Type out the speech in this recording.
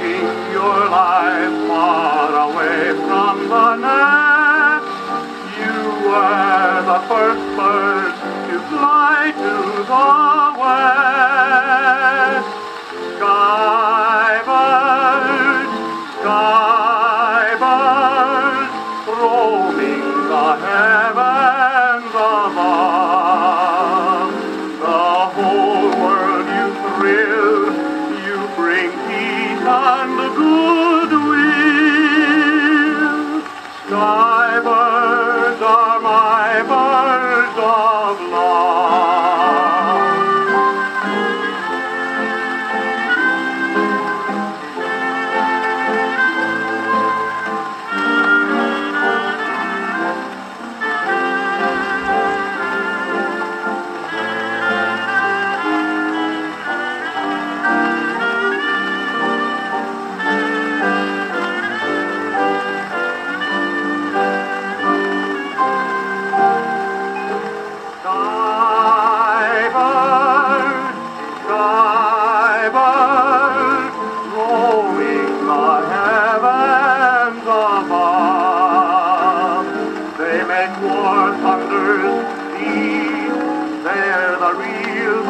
risking your life far away from the nest. You were the first bird to fly to the west. Skybirds, skybirds, roaming the heavens Bye-bye. make war thunders cease. There the real